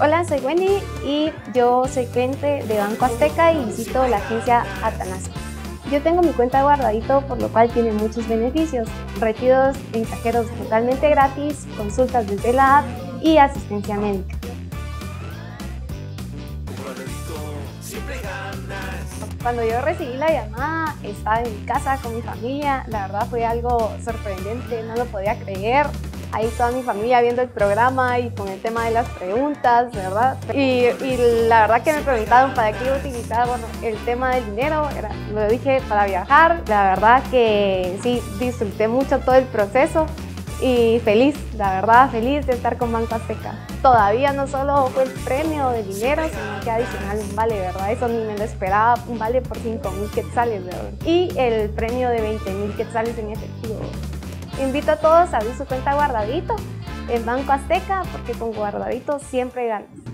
Hola, soy Wendy y yo soy cliente de Banco Azteca y visito la agencia Atanasio. Yo tengo mi cuenta guardadito, por lo cual tiene muchos beneficios. Retiros en cajeros totalmente gratis, consultas desde la app y asistencia médica. Cuando yo recibí la llamada, estaba en mi casa con mi familia. La verdad fue algo sorprendente, no lo podía creer ahí toda mi familia viendo el programa y con el tema de las preguntas, ¿verdad? Y, la verdad que me preguntaron para qué iba a utilizar bueno, el tema del dinero, era, lo dije para viajar, la verdad que sí, disfruté mucho todo el proceso y feliz, la verdad, feliz de estar con Banco Azteca. Todavía no solo fue el premio de dinero, sino que adicional un vale, ¿verdad? Eso ni me lo esperaba, un vale por 5 mil quetzales, ¿verdad? Y el premio de 20 mil quetzales en efectivo. Invito a todos a abrir su cuenta guardadito en Banco Azteca porque con guardadito siempre ganas.